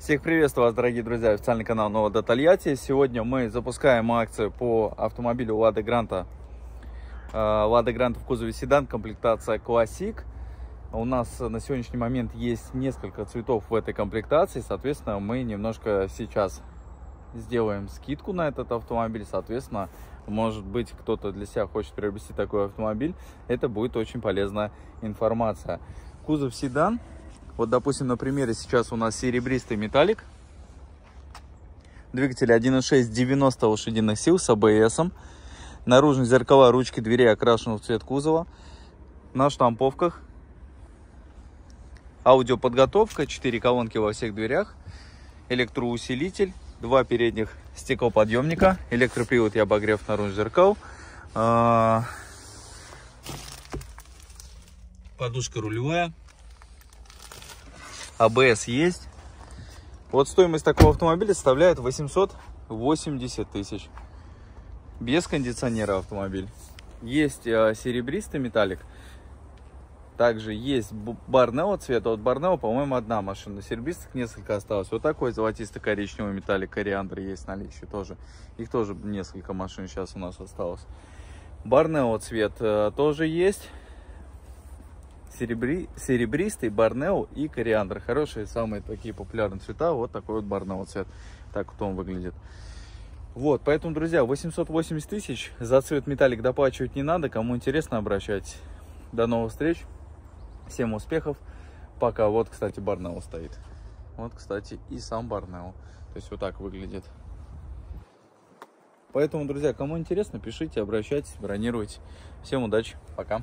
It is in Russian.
Всех приветствую вас, дорогие друзья, официальный канал Нового до Тольятти. Сегодня мы запускаем акцию по автомобилю Лада Гранта. Лада Гранта в кузове седан, комплектация Classic. У нас на сегодняшний момент есть несколько цветов в этой комплектации, соответственно, мы немножко сейчас сделаем скидку на этот автомобиль, соответственно, может быть, кто-то для себя хочет приобрести такой автомобиль, это будет очень полезная информация. Кузов седан, вот, допустим, на примере сейчас у нас серебристый металлик. Двигатель 1.6, 90 лошадиных сил с АБС. Наружные зеркала, ручки дверей окрашены в цвет кузова. На штамповках. Аудиоподготовка, 4 колонки во всех дверях. Электроусилитель, два передних стеклоподъемника, электропривод и обогрев наружных зеркал. А, подушка рулевая, АБС есть. Вот стоимость такого автомобиля составляет 880 тысяч. Без кондиционера автомобиль. Есть э, серебристый металлик. Также есть Барнео цвета. От Барнео, по-моему, одна машина. Серебристых несколько осталось. Вот такой золотисто-коричневый металлик кориандр есть в наличии тоже. Их тоже несколько машин сейчас у нас осталось. Барнео цвет э, тоже есть серебри, серебристый, барнео и кориандр. Хорошие, самые такие популярные цвета. Вот такой вот барнео цвет. Так вот он выглядит. Вот, поэтому, друзья, 880 тысяч. За цвет металлик доплачивать не надо. Кому интересно, обращайтесь. До новых встреч. Всем успехов. Пока. Вот, кстати, Барнео стоит. Вот, кстати, и сам Барнео. То есть вот так выглядит. Поэтому, друзья, кому интересно, пишите, обращайтесь, бронируйте. Всем удачи. Пока.